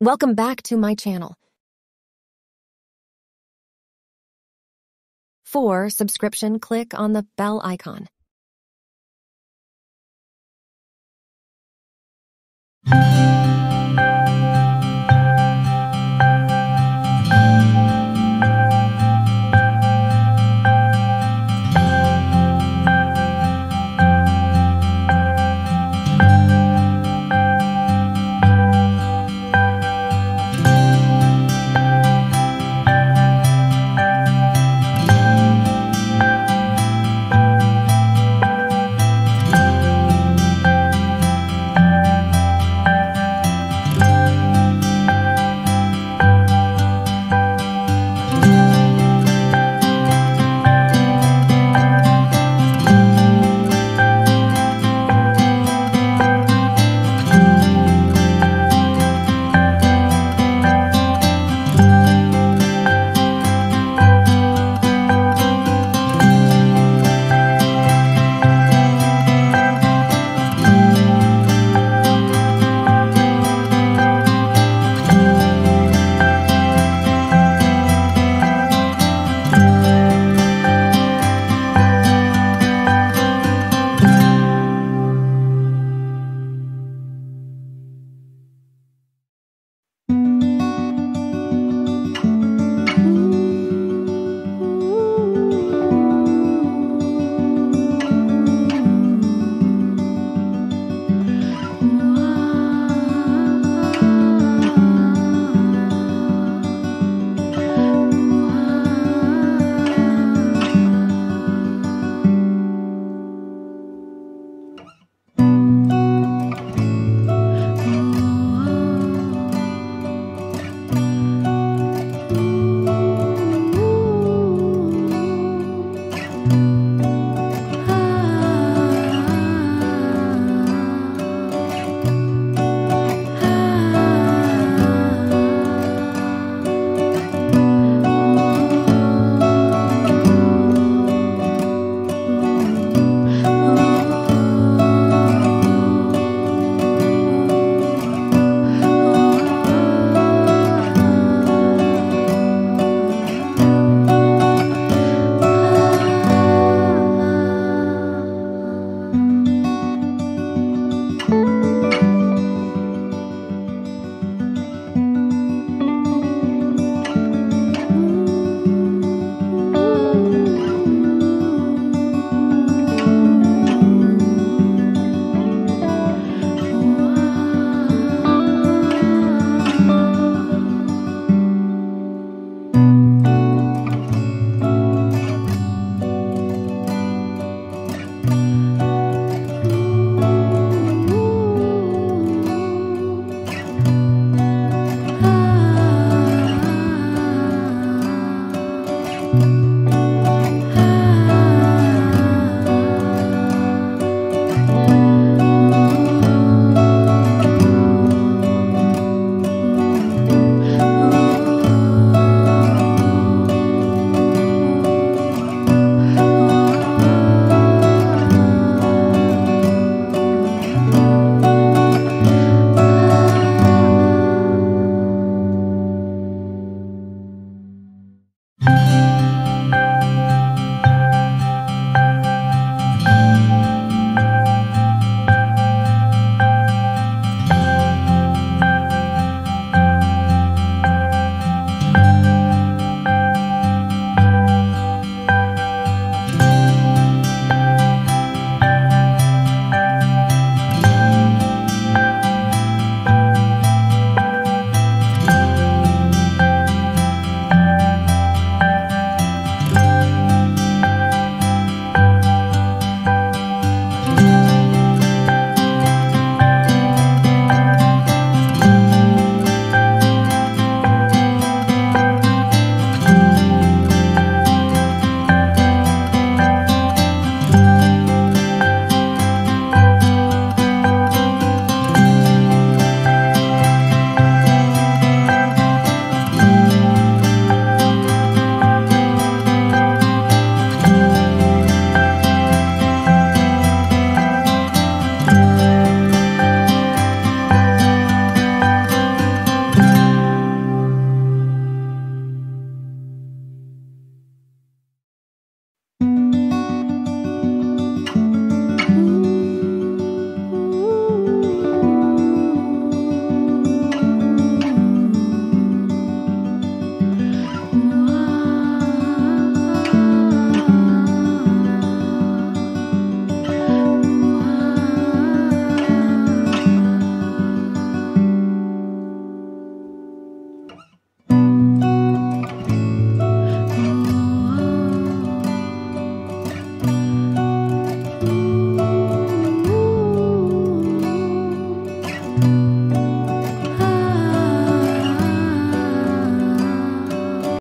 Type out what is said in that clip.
Welcome back to my channel. For subscription, click on the bell icon.